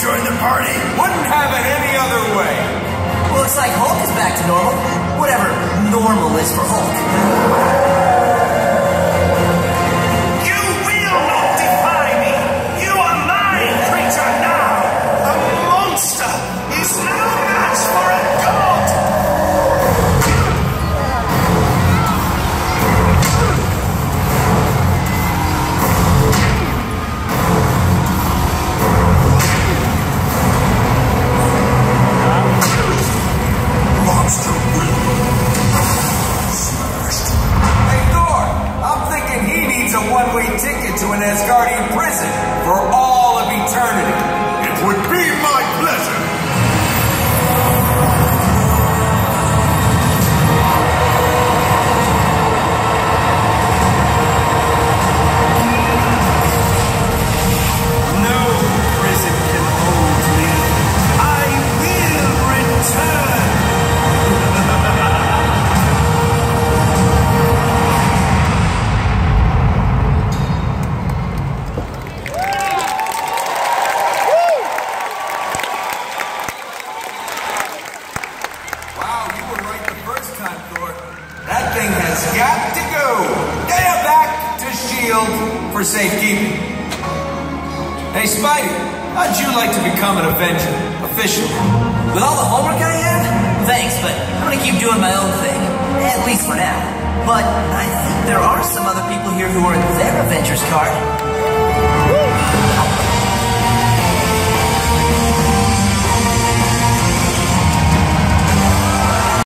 join joined the party. Wouldn't have it any other way. Looks like Hulk is back to normal. Whatever normal is for Hulk. Ticket to got to go. Get back to S.H.I.E.L.D. For safekeeping. Hey, Spidey, how'd you like to become an Avenger, officially? With all the homework I have? Thanks, but I'm gonna keep doing my own thing. At least for now. But I think there are some other people here who are in their Avengers card.